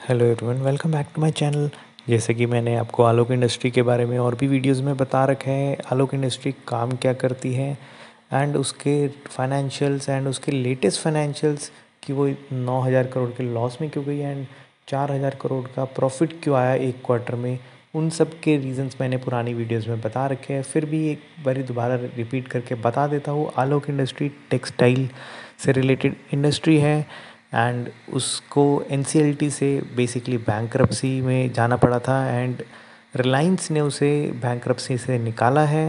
Hello everyone welcome back to my channel जैसे कि मैंने आपको आलोक इंडस्ट्री के बारे में और भी वीडियोस में बता रखे हैं, आलोक इंडस्ट्री काम क्या करती है एंड उसके फाइनेंशियल्स एंड उसके लेटेस्ट फाइनेंशियल्स कि वो नौ हज़ार करोड़ के लॉस में क्यों गई एंड चार हज़ार करोड़ का प्रॉफिट क्यों आया एक क्वार्टर में? उन सब के रीजंस मैंने पुरानी वीडियोस में बता रखे हैं। फिर भी एक बार दोबारा रिपीट करके बता देता हूँ, आलोक इंडस्ट्री टेक्सटाइल से रिलेटेड इंडस्ट्री है। एंड उसको एनसीएलटी से बेसिकली बैंक में जाना पड़ा था एंड रिलायंस ने उसे बैंक से निकाला है।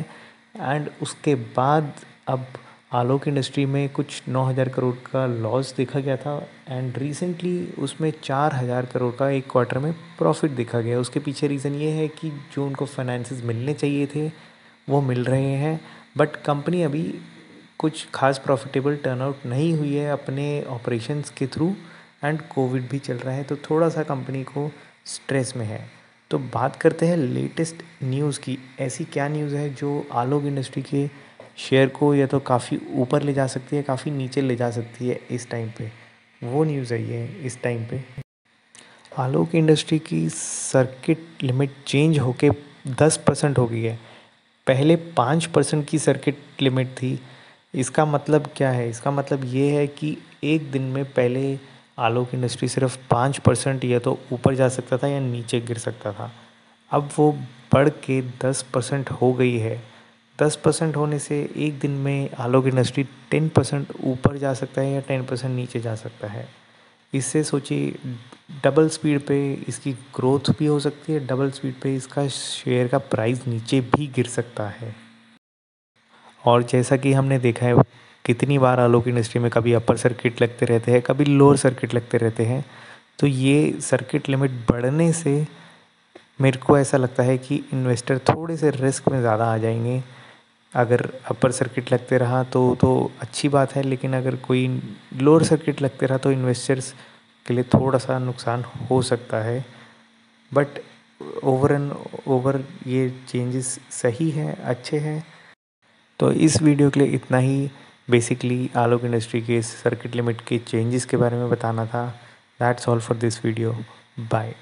एंड उसके बाद अब आलोक इंडस्ट्री में कुछ नौ हज़ार करोड़ का लॉस देखा गया था। एंड रिसेंटली उसमें चार हज़ार करोड़ का एक क्वार्टर में प्रॉफिट देखा गया। उसके पीछे रीज़न ये है कि जो उनको फाइनेंसेस मिलने चाहिए थे, वो मिल रहे हैं। बट कंपनी अभी कुछ खास प्रॉफिटेबल टर्नआउट नहीं हुई है अपने ऑपरेशंस के थ्रू एंड कोविड भी चल रहा है तो थोड़ा सा कंपनी को स्ट्रेस में है। तो बात करते हैं लेटेस्ट न्यूज़ की। ऐसी क्या न्यूज़ है जो आलोक इंडस्ट्री के शेयर को या तो काफ़ी ऊपर ले जा सकती है, काफ़ी नीचे ले जा सकती है इस टाइम पे? वो न्यूज़ है ये, इस टाइम पे। आलोक इंडस्ट्री की सर्किट लिमिट चेंज होके दस परसेंट हो गई है। पहले पाँच परसेंट की सर्किट लिमिट थी इसका मतलब क्या है? इसका मतलब ये है कि एक दिन में पहले आलोक इंडस्ट्री सिर्फ़ पाँच परसेंट या तो ऊपर जा सकता था या नीचे गिर सकता था। अब वो बढ़ के दस परसेंट हो गई है। दस परसेंट होने से एक दिन में आलोक इंडस्ट्री टेन परसेंट ऊपर जा सकता है या टेन परसेंट नीचे जा सकता है। इससे सोचिए, डबल स्पीड पे इसकी ग्रोथ भी हो सकती है, डबल स्पीड पे इसका शेयर का प्राइस नीचे भी गिर सकता है। और जैसा कि हमने देखा है, कितनी बार आलोक इंडस्ट्री में कभी अपर सर्किट लगते रहते हैं, कभी लोअर सर्किट लगते रहते हैं तो ये सर्किट लिमिट बढ़ने से मेरे को ऐसा लगता है कि इन्वेस्टर थोड़े से रिस्क में ज़्यादा आ जाएँगे। अगर अपर सर्किट लगते रहा तो तो अच्छी बात है, लेकिन अगर कोई लोअर सर्किट लगते रहा तो इन्वेस्टर्स के लिए थोड़ा सा नुकसान हो सकता है। बट ओवर एंड ओवर ये चेंजेस सही हैं, अच्छे हैं तो इस वीडियो के लिए इतना ही। बेसिकली आलोक इंडस्ट्री के सर्किट लिमिट के चेंजेस के बारे में बताना था। That's all for this video bye